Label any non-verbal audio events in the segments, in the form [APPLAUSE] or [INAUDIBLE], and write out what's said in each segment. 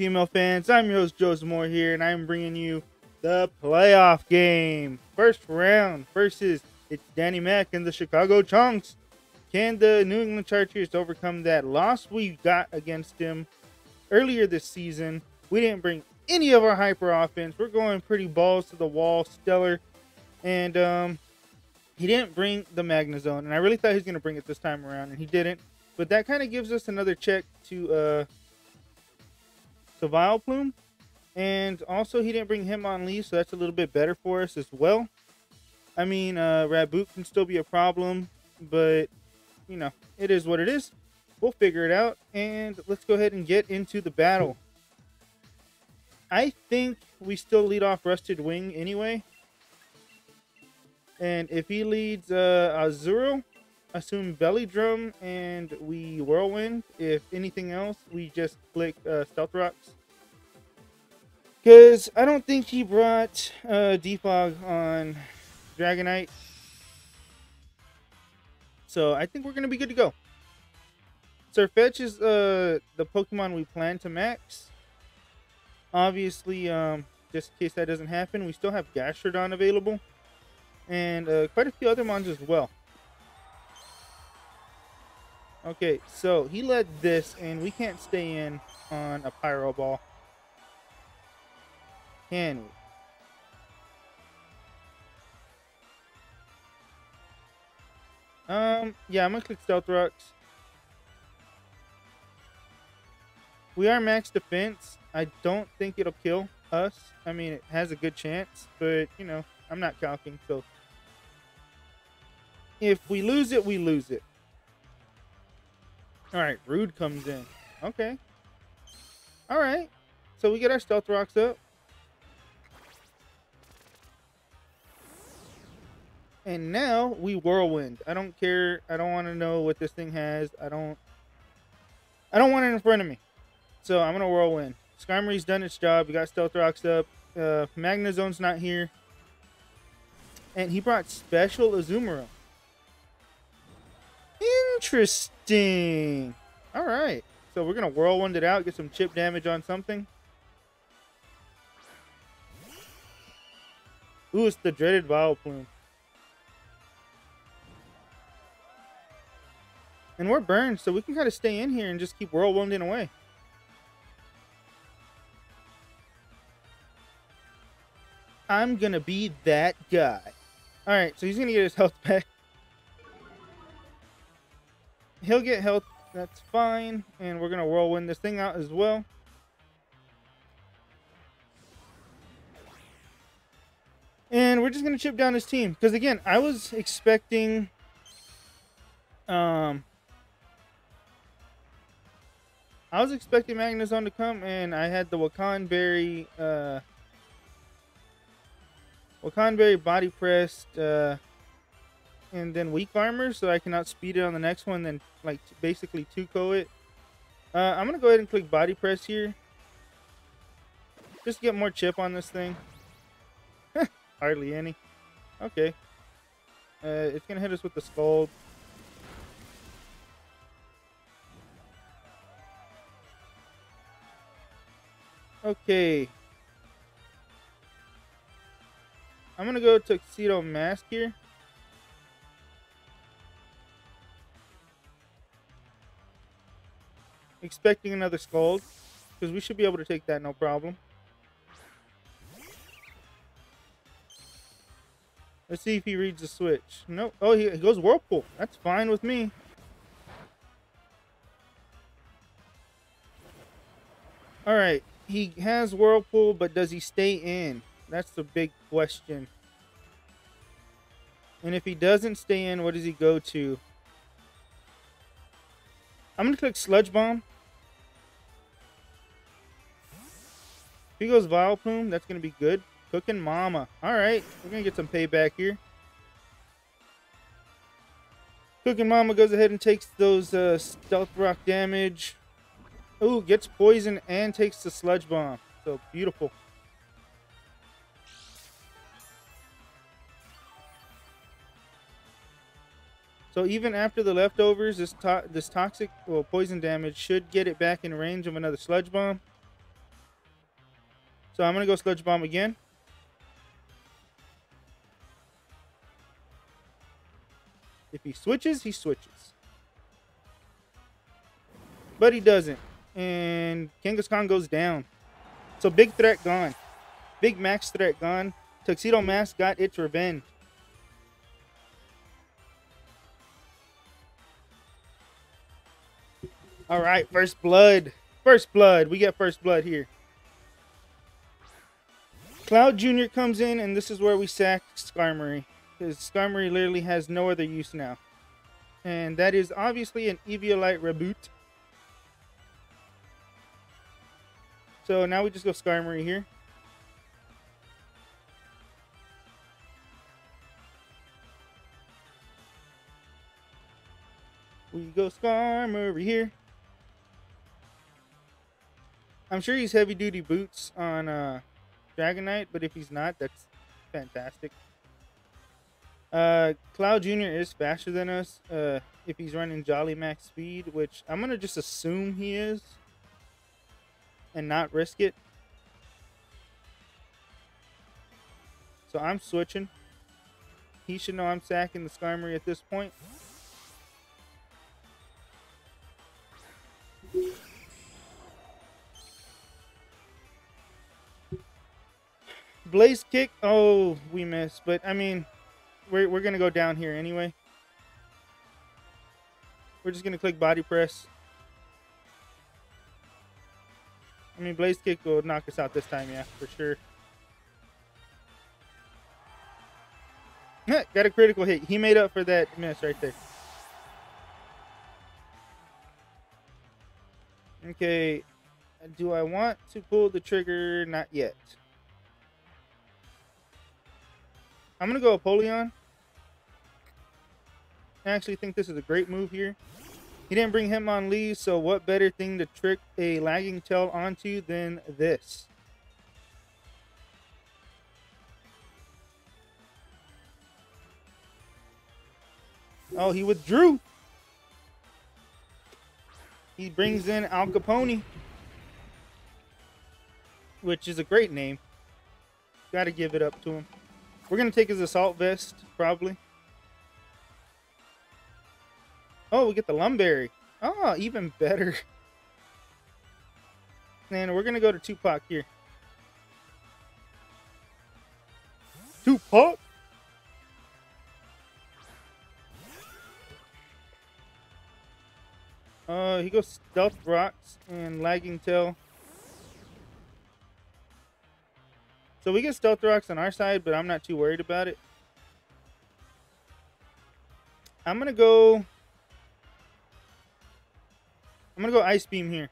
PML fans. I'm your host Joe Zamora here, and I'm bringing you the playoff game. First round versus it's Danny Mac and the Chicago Chunks. Can the New England Chargers overcome that loss we got against them earlier this season? We didn't bring any of our hyper offense. We're going pretty balls to the wall, stellar, and um, he didn't bring the Magnezone, and I really thought he was going to bring it this time around, and he didn't. But that kind of gives us another check to uh, to Vileplume. And also, he didn't bring Hitmonlee, so that's a little bit better for us as well. I mean, uh, Raboot can still be a problem, but, you know, it is what it is. We'll figure it out, and let's go ahead and get into the battle. I think we still lead off Rusted Wing anyway. And if he leads uh, Azuro, assume Belly Drum, and we Whirlwind. If anything else, we just click uh, Stealth Rocks. Because I don't think he brought uh, Defog on Dragonite. So I think we're going to be good to go. Sirfetch'd is uh, the Pokemon we plan to max. Obviously, um, just in case that doesn't happen, we still have Gastrodon available. And uh, quite a few other mons as well. Okay, so he led this, and we can't stay in on a Pyro Ball. Can we? Um, yeah, I'm gonna click Stealth Rocks. We are max defense. I don't think it'll kill us. I mean, it has a good chance, but, you know, I'm not calcing, so... If we lose it, we lose it. Alright, Rude comes in. Okay. Alright. So we get our Stealth Rocks up. And now we whirlwind. I don't care. I don't want to know what this thing has. I don't. I don't want it in front of me. So I'm gonna whirlwind. Skarmory's done its job. We got stealth rocks up. Uh, Magnezone's not here. And he brought special Azumarill. Interesting. All right. So we're gonna whirlwind it out, get some chip damage on something. Ooh, it's the dreaded Vileplume. And we're burned, so we can kind of stay in here and just keep whirlwinding away. I'm going to be that guy. Alright, so he's going to get his health [LAUGHS] back. He'll get health. That's fine. And we're going to whirlwind this thing out as well. And we're just going to chip down his team. Because, again, I was expecting... Um, I was expecting Magnezone to come, and I had the Wacan Berry, uh, Wacan Berry body pressed, uh, and then weak armor, so I can outspeed it on the next one, then like basically two co it. Uh, I'm gonna go ahead and click body press here, just to get more chip on this thing. [LAUGHS] Hardly any. Okay. Uh, it's gonna hit us with the Scald. Okay. I'm gonna go Tuxedo Mask here. Expecting another Scald. Because we should be able to take that no problem. Let's see if he reads the switch. Nope. Oh, he, he goes Whirlpool. That's fine with me. Alright he has Whirlpool, but does he stay in? That's the big question. And if he doesn't stay in, what does he go to? I'm going to click Sludge Bomb. He goes Vileplume, that's going to be good. Cooking Mama. Alright, we're going to get some payback here. Cooking Mama goes ahead and takes those uh, Stealth Rock damage. Ooh, gets poison and takes the sludge bomb. So beautiful. So even after the leftovers, this to this toxic well poison damage should get it back in range of another sludge bomb. So I'm gonna go sludge bomb again. If he switches, he switches. But he doesn't. And Kangaskhan goes down. So big threat gone. Big max threat gone. Tuxedo Mask got its revenge. All right, first blood. First blood. We get first blood here. Cloud Jr. comes in, and this is where we sack Skarmory. Because Skarmory literally has no other use now. And that is obviously an Eviolite Raboot. So now we just go Skarmory here. We go Skarmory here. I'm sure he's heavy duty boots on uh, Dragonite, but if he's not, that's fantastic. Uh, Cloud Jr. is faster than us uh, if he's running Jolly Max speed, which I'm going to just assume he is and not risk it. So I'm switching. He should know I'm sacking the Skarmory at this point. Blaze kick. Oh, we missed. But, I mean, we're, we're going to go down here anyway. We're just going to click body press. I mean, Blaze Kick will knock us out this time, yeah, for sure. [LAUGHS] Got a critical hit. He made up for that miss right there. Okay. Do I want to pull the trigger? Not yet. I'm going to go Apollyon. I actually think this is a great move here. He didn't bring Hitmonlee, so what better thing to trick a lagging tail onto than this? Oh, he withdrew. He brings in Al Capone, which is a great name. Got to give it up to him. We're going to take his assault vest, probably. Oh, we get the Lum Berry. Oh, even better. [LAUGHS] And we're going to go to Tupac here. Tupac? Uh, he goes Stealth Rocks and Lagging Tail. So we get Stealth Rocks on our side, but I'm not too worried about it. I'm going to go... I'm gonna go Ice Beam here.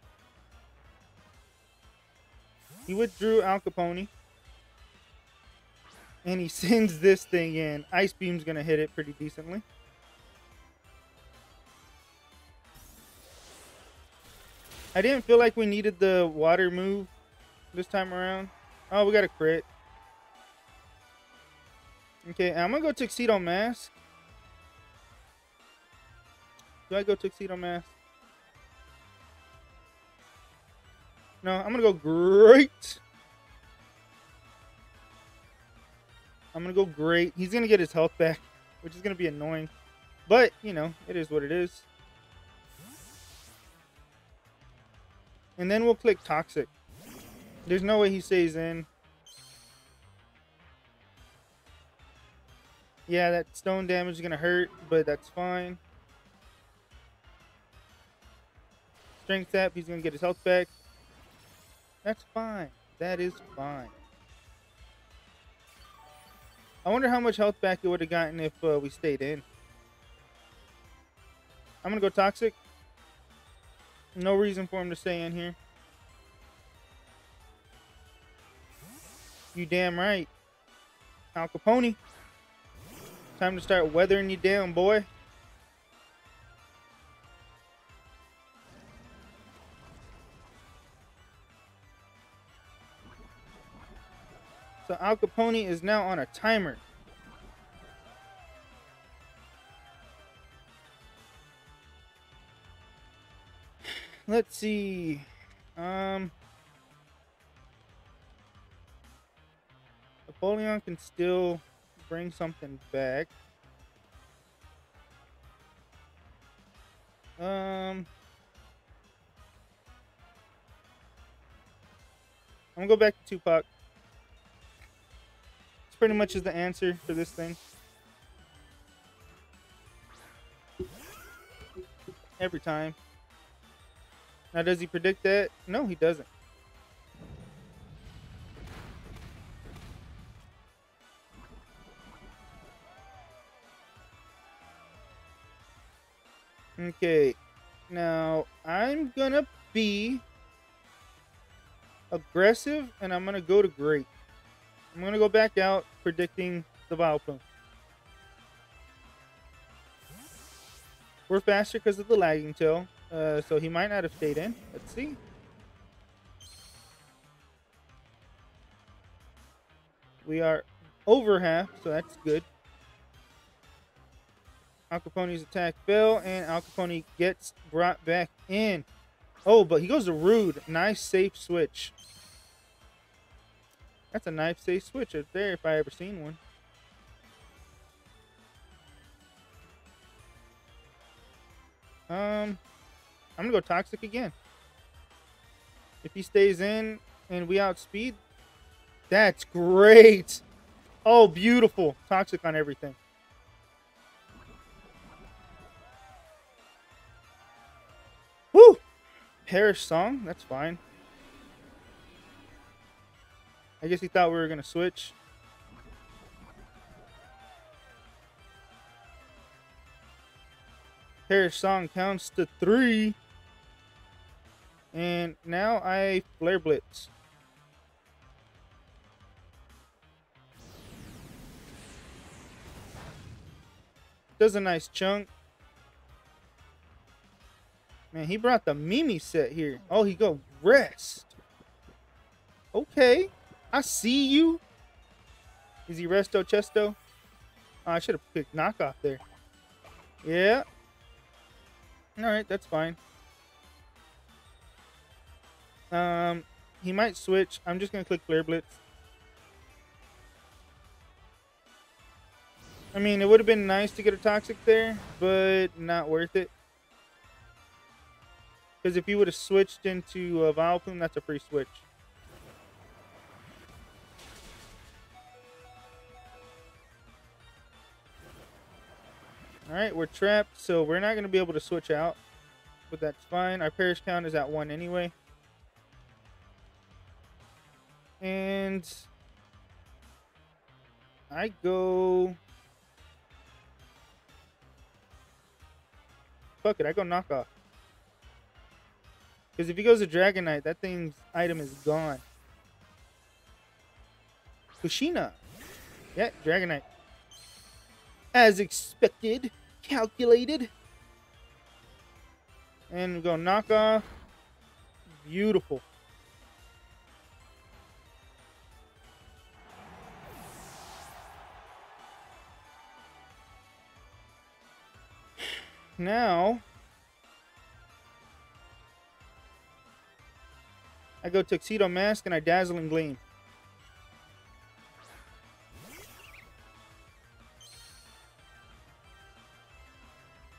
He withdrew Al Capone. And he [LAUGHS] sends this thing in. Ice Beam's gonna hit it pretty decently. I didn't feel like we needed the water move this time around. Oh, we got a crit. Okay, I'm gonna go Tuxedo Mask. Do I go Tuxedo Mask? No, I'm gonna go great. I'm gonna go great. He's gonna get his health back, which is gonna be annoying. But, you know, it is what it is. And then we'll click Toxic. There's no way he stays in. Yeah, that stone damage is going to hurt, but that's fine. Strength Sap, he's going to get his health back. That's fine. That is fine. I wonder how much health back it would have gotten if uh, we stayed in. I'm going to go Toxic. No reason for him to stay in here. You damn right. Al Capone. Time to start weathering you down, boy. So Al Capone is now on a timer. [SIGHS] Let's see. Um, Apollyon can still bring something back. Um, I'm gonna go back to Tupac. It's pretty much is the answer for this thing. Every time. Now, does he predict that? No, he doesn't. Okay, now I'm gonna be aggressive and I'm gonna go to great. I'm gonna go back out predicting the Vileplume. We're faster because of the lagging tail, uh, so he might not have stayed in. Let's see. We are over half, so that's good. Al Capone's attack fell, and Al Capone gets brought back in. Oh, but he goes to Rude. Nice safe switch. That's a nice safe switch right there if I ever seen one. Um, I'm gonna go Toxic again. If he stays in and we outspeed, that's great. Oh, beautiful. Toxic on everything. Perish song, that's fine. I guess he thought we were gonna switch. Perish song counts to three. And now I flare blitz. Does a nice chunk. Man, he brought the Mimi set here. Oh, he go rest. Okay. I see you. Is he resto chesto? Oh, I should have picked knockoff there. Yeah. Alright, that's fine. Um, he might switch. I'm just gonna click Flare Blitz. I mean, it would have been nice to get a Toxic there, but not worth it. Because if you would have switched into a Vileplume, that's a free switch. Alright, we're trapped, so we're not going to be able to switch out. But that's fine. Our perish count is at 1 anyway. And... I go... Fuck it, I go knockoff. Because if he goes to Dragonite, that thing's item is gone. Kushina. Yeah, Dragonite. As expected. Calculated. And we go knockoff. Beautiful. [SIGHS] Now, I go Tuxedo Mask and I Dazzling Gleam.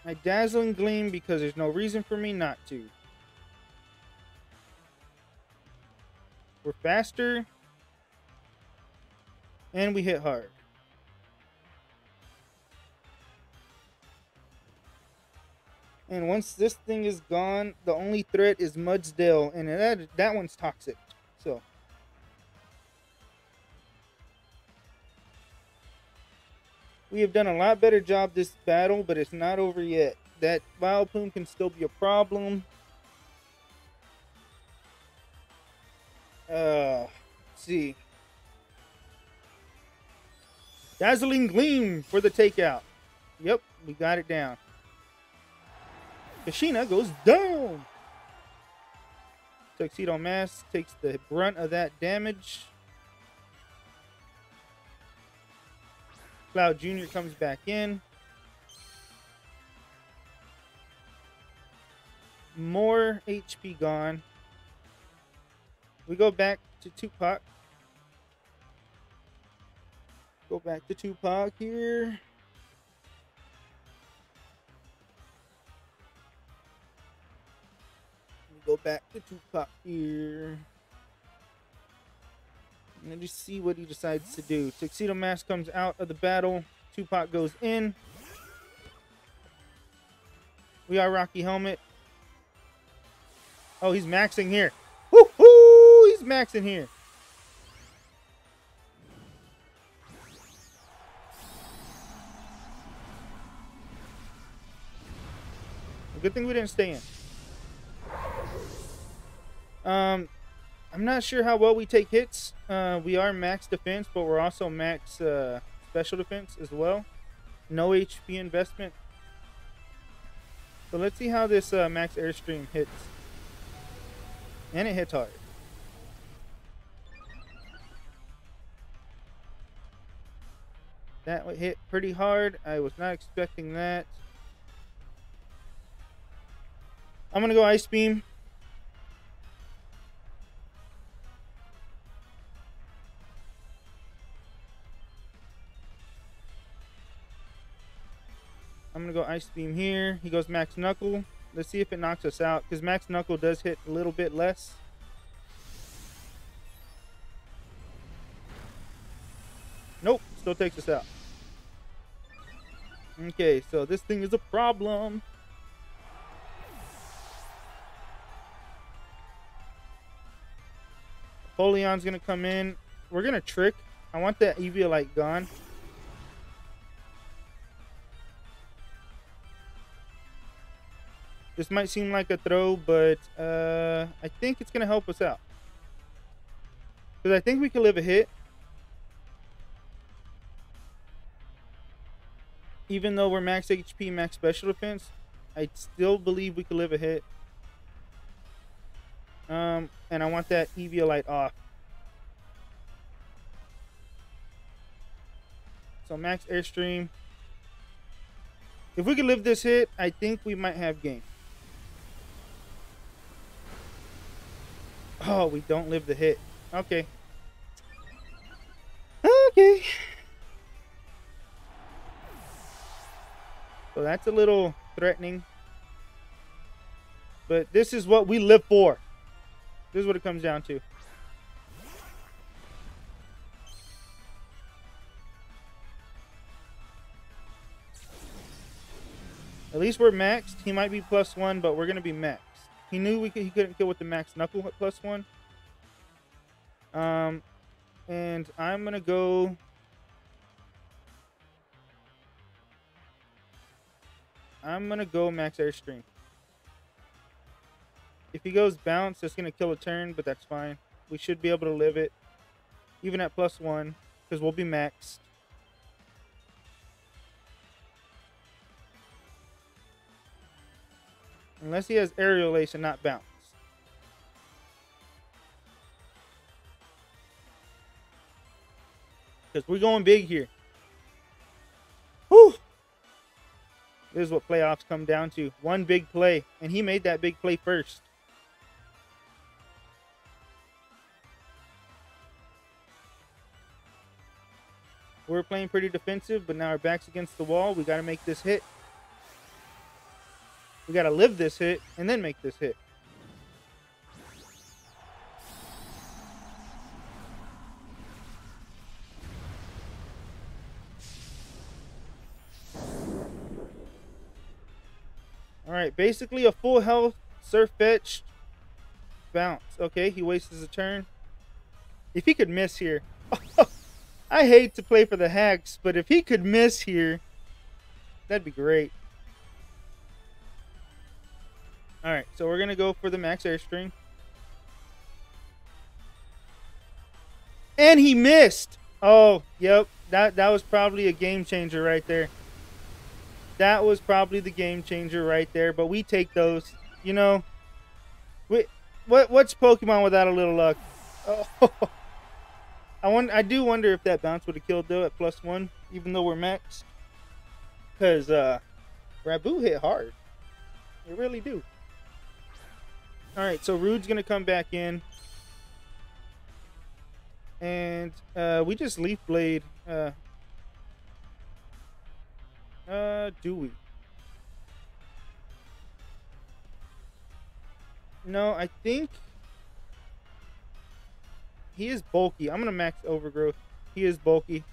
I Dazzling Gleam because there's no reason for me not to. We're faster. And we hit hard. And once this thing is gone, the only threat is Mudsdale, and that that one's toxic. So we have done a lot better job this battle, but it's not over yet. That Vileplume can still be a problem. Uh, see. Dazzling Gleam for the takeout. Yep, we got it down. Kashina goes down. Tuxedo Mask takes the brunt of that damage. Cloud Jr. comes back in. More HP gone. We go back to Tupac. Go back to Tupac here. Go back to Tupac here. And just see what he decides to do. Tuxedo Mask comes out of the battle. Tupac goes in. We are Rocky Helmet. Oh, he's maxing here. Woo-hoo! He's maxing here. Good thing we didn't stay in. Um, I'm not sure how well we take hits. Uh, we are max defense, but we're also max uh, special defense as well. No HP investment. So let's see how this uh, max airstream hits. And it hits hard. That hit pretty hard. I was not expecting that. I'm going to go Ice Beam. I'm gonna go Ice Beam here. He goes Max Knuckle. Let's see if it knocks us out, because Max Knuckle does hit a little bit less. Nope, still takes us out. Okay, so this thing is a problem. Napoleon's gonna come in. We're gonna trick. I want that Eviolite gone. This might seem like a throw, but uh, I think it's going to help us out. Because I think we can live a hit. Even though we're max HP, max special defense, I still believe we can live a hit. Um, and I want that Eviolite off. So max airstream. If we can live this hit, I think we might have game. Oh, we don't live the hit. Okay. Okay. So that's a little threatening. But this is what we live for. This is what it comes down to. At least we're maxed. He might be plus one, but we're going to be maxed. He knew we could, he couldn't kill with the max knuckle plus one. Um, and I'm gonna go. I'm gonna go max airstream. If he goes bounce, that's gonna kill a turn, but that's fine. We should be able to live it, even at plus one, because we'll be maxed. Unless he has aerial ace and not bounce. Because we're going big here. Whew. This is what playoffs come down to. One big play. And he made that big play first. We're playing pretty defensive, but now our back's against the wall. We got to make this hit. We got to live this hit and then make this hit. All right, basically a full health Sirfetch'd bounce. Okay, he wastes a turn. If he could miss here, [LAUGHS] I hate to play for the hacks, but if he could miss here, that'd be great. All right, so we're gonna go for the max airstream. And he missed. Oh, yep. That that was probably a game changer right there. That was probably the game changer right there. But we take those. You know, we, what what's Pokemon without a little luck? Oh, [LAUGHS] I want. I do wonder if that bounce would have killed though at plus one, even though we're max. Cause uh, Raboot hit hard. They really do. Alright, so Rude's going to come back in. And uh, we just Leaf Blade. Uh, uh, do we? No, I think he is bulky. I'm going to max Overgrowth. He is bulky.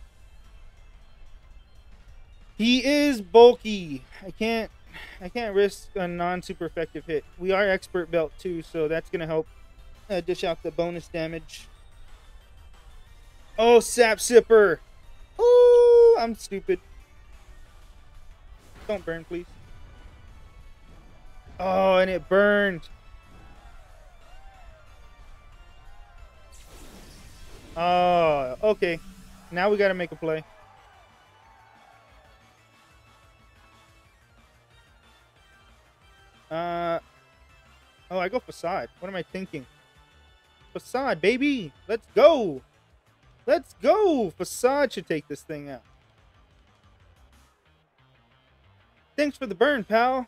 He is bulky. I can't I can't risk a non super effective hit. We are expert belt too, so that's gonna help uh, dish out the bonus damage. Oh, sap sipper. Oh, I'm stupid. Don't burn, please. Oh, and it burned. Oh, okay. Now we got to make a play. Oh, I go facade. What am I thinking? Facade, baby. Let's go. Let's go. Facade should take this thing out. Thanks for the burn, pal.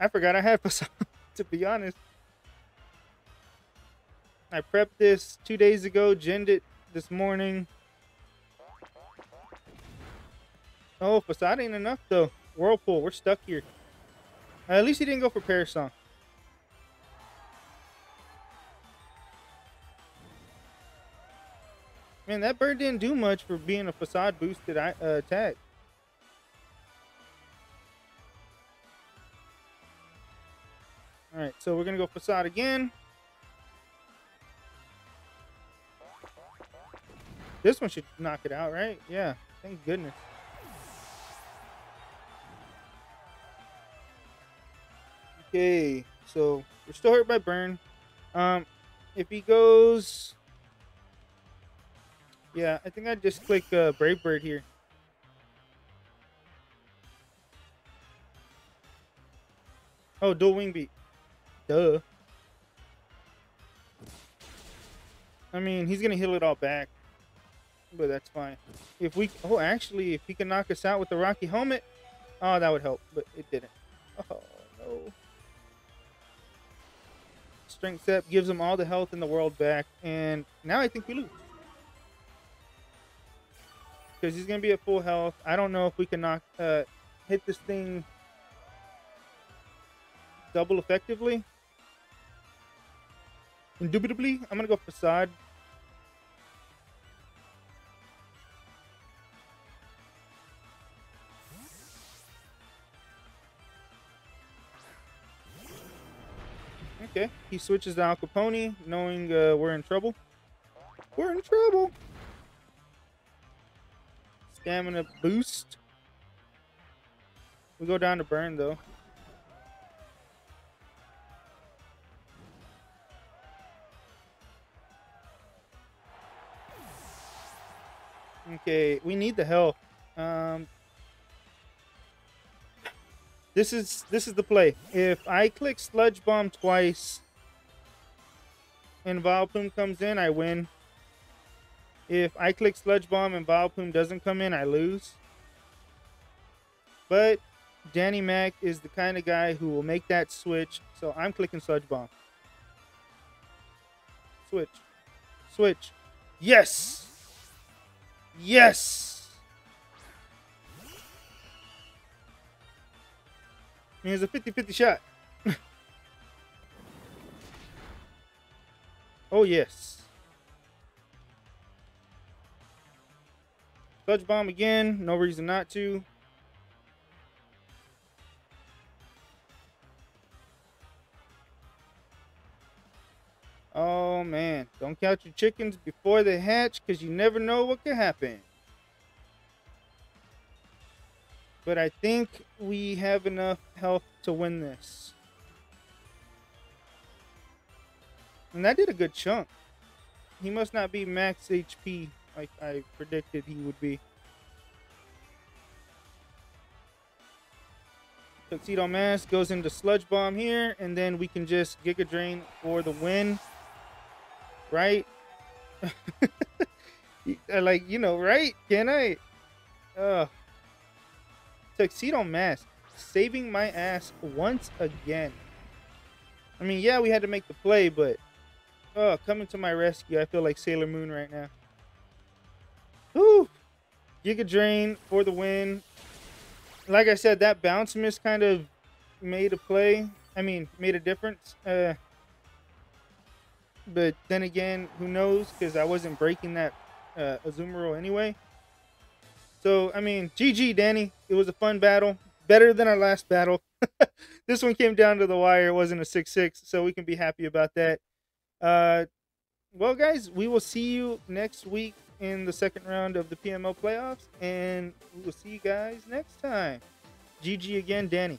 I forgot I had [LAUGHS] facade, to be honest. I prepped this two days ago, ginned it this morning. Oh, facade ain't enough though. Whirlpool, we're stuck here. At least he didn't go for Perish Song. Man, that bird didn't do much for being a facade boosted uh, attack. Alright, so we're going to go facade again. This one should knock it out, right? Yeah, thank goodness. Okay, so we're still hurt by burn. Um, if he goes, yeah, I think I just click uh, Brave Bird here. Oh, dual wing beat. Duh. I mean, he's gonna heal it all back, but that's fine. If we, oh, actually, if he can knock us out with the Rocky Helmet, oh, that would help, but it didn't. Oh no. Strength Sap gives him all the health in the world back. And now I think we lose. Because he's going to be at full health. I don't know if we can knock, uh, hit this thing double effectively. Indubitably, I'm going to go Facade. He switches to Al Capone, knowing uh, we're in trouble. We're in trouble. Stamina boost. We go down to burn, though. Okay, we need the health. Um, this is this is the play. If I click Sludge Bomb twice and Vileplume comes in, I win. If I click Sludge Bomb and Vileplume doesn't come in, I lose. But Danny Mac is the kind of guy who will make that switch, so I'm clicking Sludge Bomb. Switch. Switch. Yes! Yes! It's a 50-50 shot. Oh, yes. Sludge Bomb again. No reason not to. Oh, man. Don't count your chickens before they hatch because you never know what could happen. But I think we have enough health to win this. And that did a good chunk. He must not be max HP like I predicted he would be. Tuxedo Mask goes into Sludge Bomb here, and then we can just Giga Drain for the win. Right? [LAUGHS] Uh, like, you know, right? Can I? Ugh. Tuxedo Mask saving my ass once again. I mean, yeah, we had to make the play, but oh, coming to my rescue, I feel like Sailor Moon right now. Whew. Giga Drain for the win. Like I said, that bounce miss kind of made a play. I mean, made a difference. Uh, but then again, who knows? Because I wasn't breaking that uh, Azumarill anyway. So, I mean, GG, Danny. It was a fun battle. Better than our last battle. [LAUGHS] this one came down to the wire. It wasn't a 6 6, so we can be happy about that. Uh, well, guys, we will see you next week in the second round of the PML playoffs, and we will see you guys next time. GG again, Danny.